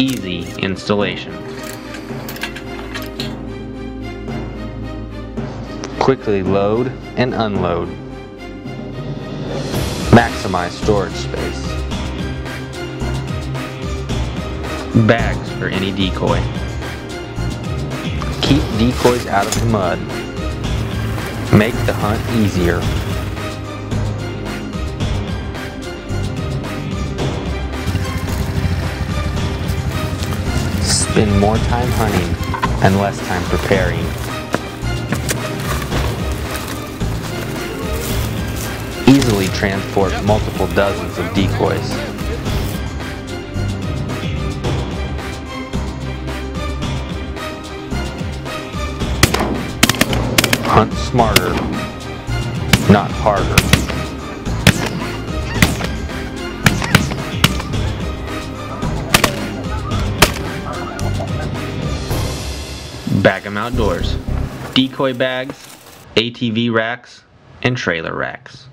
easy installation. Quickly load and unload. Maximize storage space. Bags for any decoy. Keep decoys out of the mud. Make the hunt easier. Spend more time hunting and less time preparing. Easily transport multiple dozens of decoys. Hunt smarter, not harder. Bag 'em outdoors. Decoy bags, ATV racks, and trailer racks.